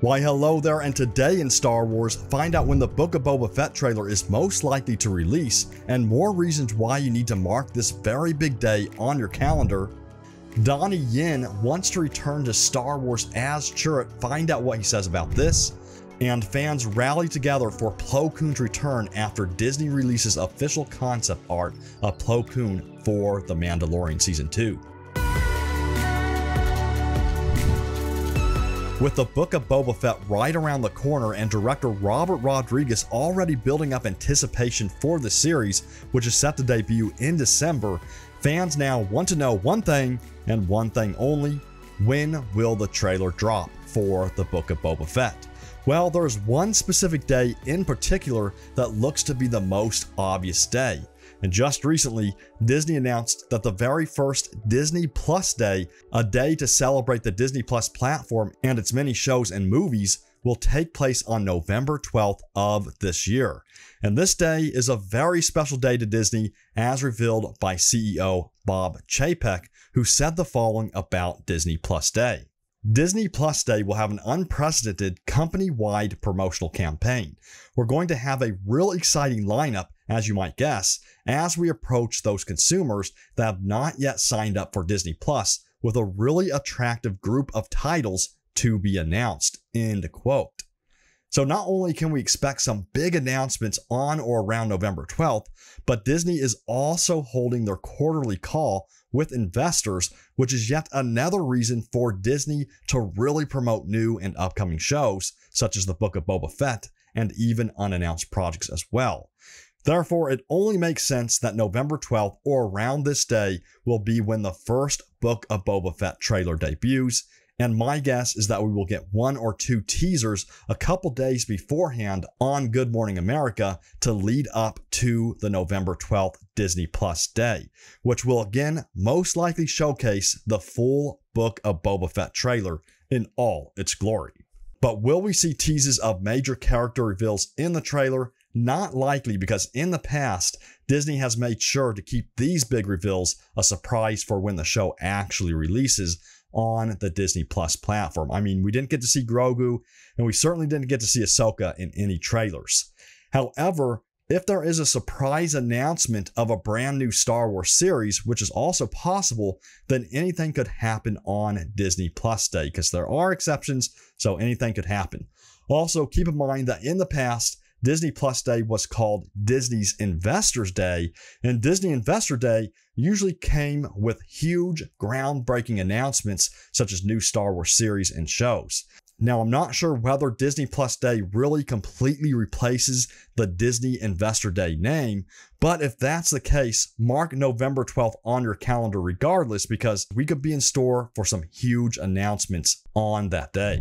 Why hello there and today in Star Wars, find out when the Book of Boba Fett trailer is most likely to release and more reasons why you need to mark this very big day on your calendar. Donnie Yen wants to return to Star Wars as Chirrut, find out what he says about this. And fans rally together for Plo Koon's return after Disney releases official concept art of Plo Koon for The Mandalorian Season 2. With the Book of Boba Fett right around the corner and director Robert Rodriguez already building up anticipation for the series, which is set to debut in December, fans now want to know one thing and one thing only when will the trailer drop for the Book of Boba Fett? Well, there's one specific day in particular that looks to be the most obvious day. And just recently, Disney announced that the very first Disney Plus Day, a day to celebrate the Disney Plus platform and its many shows and movies, will take place on November 12th of this year. And this day is a very special day to Disney, as revealed by CEO Bob Chapek, who said the following about Disney Plus Day. Disney Plus Day will have an unprecedented company wide promotional campaign. We're going to have a real exciting lineup, as you might guess, as we approach those consumers that have not yet signed up for Disney Plus with a really attractive group of titles to be announced. End quote. So not only can we expect some big announcements on or around November 12th, but Disney is also holding their quarterly call with investors, which is yet another reason for Disney to really promote new and upcoming shows, such as the Book of Boba Fett and even unannounced projects as well. Therefore, it only makes sense that November 12th or around this day will be when the first Book of Boba Fett trailer debuts, and my guess is that we will get one or two teasers a couple days beforehand on Good Morning America to lead up to the November 12th Disney Plus day, which will again most likely showcase the full Book of Boba Fett trailer in all its glory. But will we see teases of major character reveals in the trailer? Not likely because in the past, Disney has made sure to keep these big reveals a surprise for when the show actually releases, on the Disney Plus platform. I mean, we didn't get to see Grogu, and we certainly didn't get to see Ahsoka in any trailers. However, if there is a surprise announcement of a brand new Star Wars series, which is also possible, then anything could happen on Disney Plus Day, because there are exceptions, so anything could happen. Also, keep in mind that in the past, Disney Plus Day was called Disney's Investors Day, and Disney Investor Day usually came with huge, groundbreaking announcements such as new Star Wars series and shows. Now, I'm not sure whether Disney Plus Day really completely replaces the Disney Investor Day name, but if that's the case, mark November 12th on your calendar regardless because we could be in store for some huge announcements on that day.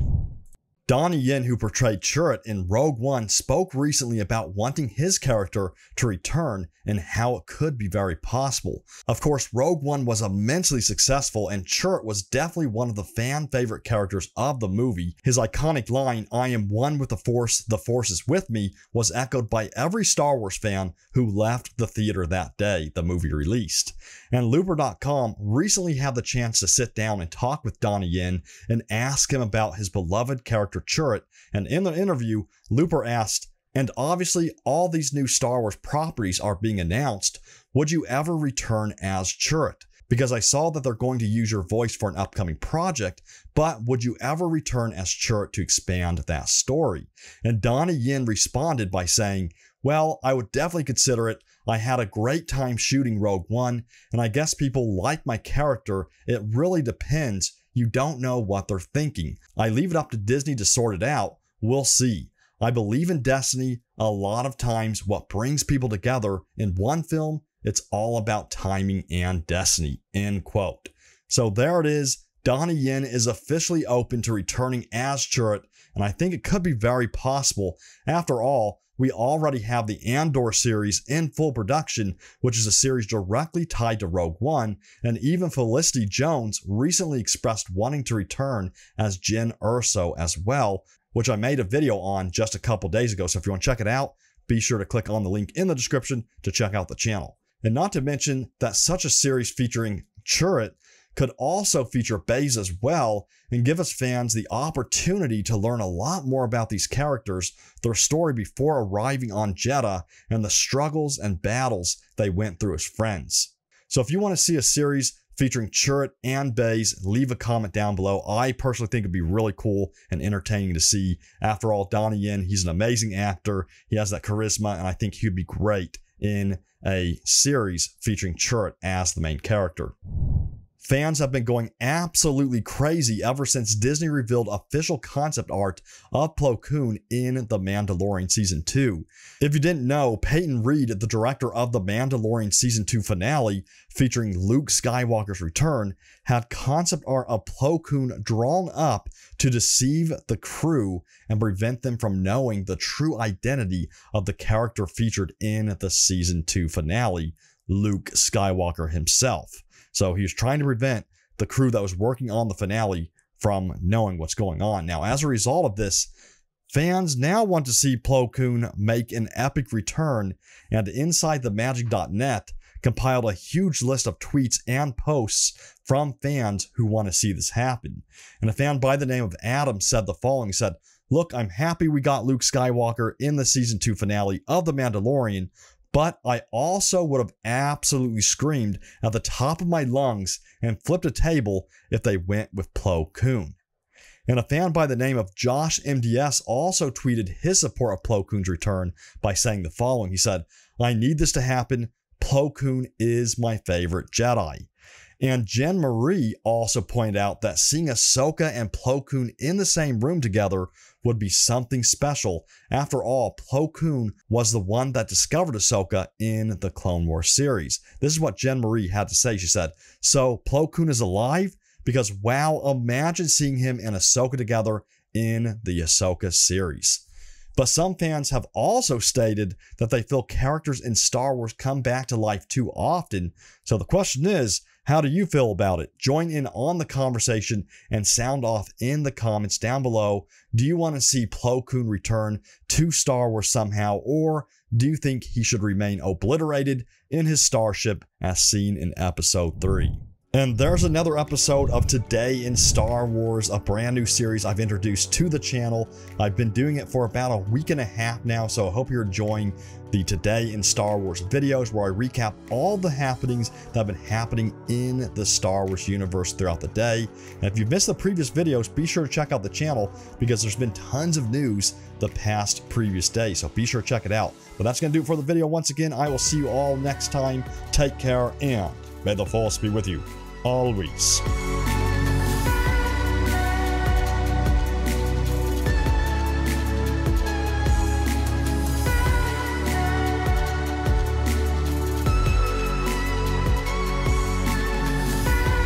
Donnie Yen, who portrayed Chirrut in Rogue One, spoke recently about wanting his character to return and how it could be very possible. Of course, Rogue One was immensely successful, and Chirrut was definitely one of the fan favorite characters of the movie. His iconic line, I am one with the Force, the Force is with me, was echoed by every Star Wars fan who left the theater that day the movie released. And Looper.com recently had the chance to sit down and talk with Donnie Yen and ask him about his beloved character Chirrut, and in the interview, Looper asked, and obviously all these new Star Wars properties are being announced, would you ever return as Chirrut? Because I saw that they're going to use your voice for an upcoming project, but would you ever return as Chirrut to expand that story? And Donnie Yen responded by saying, well, I would definitely consider it. I had a great time shooting Rogue One, and I guess people like my character. It really depends you don't know what they're thinking. I leave it up to Disney to sort it out. We'll see. I believe in destiny. A lot of times, what brings people together in one film, it's all about timing and destiny. End quote. So there it is. Donnie Yen is officially open to returning as Chirrut, and I think it could be very possible. After all, we already have the Andor series in full production, which is a series directly tied to Rogue One, and even Felicity Jones recently expressed wanting to return as Jyn Erso as well, which I made a video on just a couple days ago. So if you want to check it out, be sure to click on the link in the description to check out the channel. And not to mention that such a series featuring Chirrut could also feature Baze as well and give us fans the opportunity to learn a lot more about these characters, their story before arriving on Jedha, and the struggles and battles they went through as friends. So if you want to see a series featuring Chirrut and Baze, leave a comment down below. I personally think it'd be really cool and entertaining to see. After all, Donnie Yen, he's an amazing actor. He has that charisma, and I think he'd be great in a series featuring Chirrut as the main character. Fans have been going absolutely crazy ever since Disney revealed official concept art of Plo Koon in The Mandalorian Season 2. If you didn't know, Peyton Reed, the director of The Mandalorian Season 2 finale, featuring Luke Skywalker's return, had concept art of Plo Koon drawn up to deceive the crew and prevent them from knowing the true identity of the character featured in the Season 2 finale, Luke Skywalker himself. So he was trying to prevent the crew that was working on the finale from knowing what's going on. Now, as a result of this, fans now want to see Plo Koon make an epic return, and Inside the Magic.net compiled a huge list of tweets and posts from fans who want to see this happen. And a fan by the name of Adam said the following said, Look, I'm happy we got Luke Skywalker in the season 2 finale of The Mandalorian, but I also would have absolutely screamed at the top of my lungs and flipped a table if they went with Plo Koon. And a fan by the name of Josh MDS also tweeted his support of Plo Koon's return by saying the following. He said, I need this to happen. Plo Koon is my favorite Jedi. And Jen Marie also pointed out that seeing Ahsoka and Plo Koon in the same room together would be something special. After all, Plo Koon was the one that discovered Ahsoka in the Clone Wars series. This is what Jen Marie had to say. She said, So Plo Koon is alive? Because wow, imagine seeing him and Ahsoka together in the Ahsoka series. But some fans have also stated that they feel characters in Star Wars come back to life too often. So the question is, how do you feel about it? Join in on the conversation and sound off in the comments down below. Do you want to see Plo Koon return to Star Wars somehow, or do you think he should remain obliterated in his starship as seen in episode 3? And there's another episode of Today in Star Wars, a brand new series I've introduced to the channel. I've been doing it for about a week and a half now, so I hope you're enjoying the Today in Star Wars videos where I recap all the happenings that have been happening in the Star Wars universe throughout the day. And if you've missed the previous videos, be sure to check out the channel because there's been tons of news the past previous day, so be sure to check it out. But that's going to do it for the video. Once again, I will see you all next time. Take care and may the force be with you always.